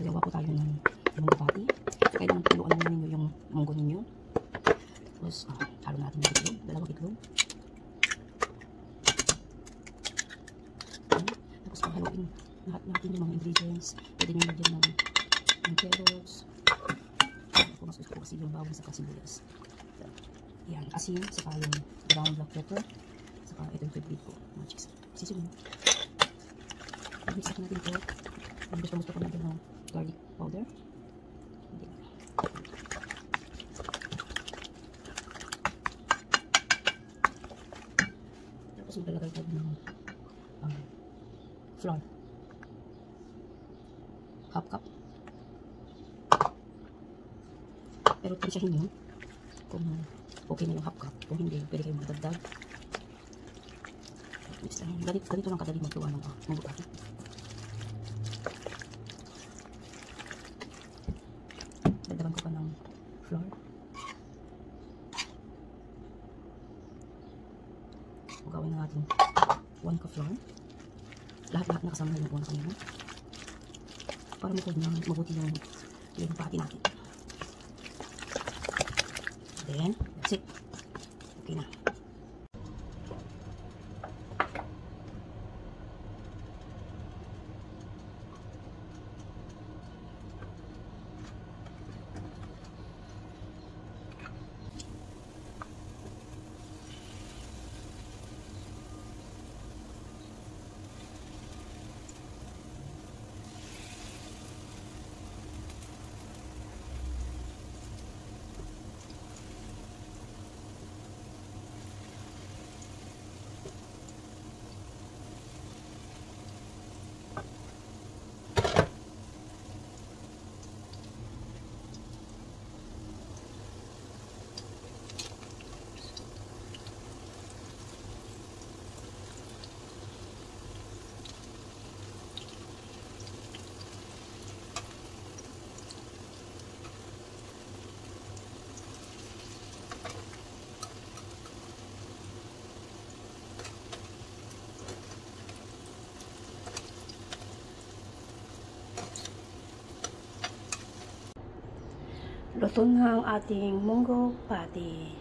Gagawa po tayo ng munggo patty. So, kailangan piluan muna ninyo yung munggo ninyo. Tapos, ah, halo natin yung itlog. Dalawang itlog. Tapos, paghaluin lahat natin yung mga ingredients. Pwede nyo lagyan ng, ng carrots. Ako mas gusto ko kasi yung bawang sa sibuyas. So, yan, asin, saka yung brown black pepper. Saka ito yung ko, mga chicks. Sisig mo. Mix natin ito. Ang gusto gusto ko natin ng garlic powder. Tapos maglalagay tayo ng um, flour. Half cup. Pero tansyahin nyo kung okay na yung half cup. Kung hindi, pwede kayong magdagdag. Ganito, ganito lang kadali magtuwa ng uh, munggo patty. Dagdagan ko pa ng flour. Gawin na natin 1 cup flour. Lahat-lahat na kasama yung kanina. Para makuha na mabuti yung, yung patty natin. Then, that's it. Okay na. Luto na ang ating munggo patty.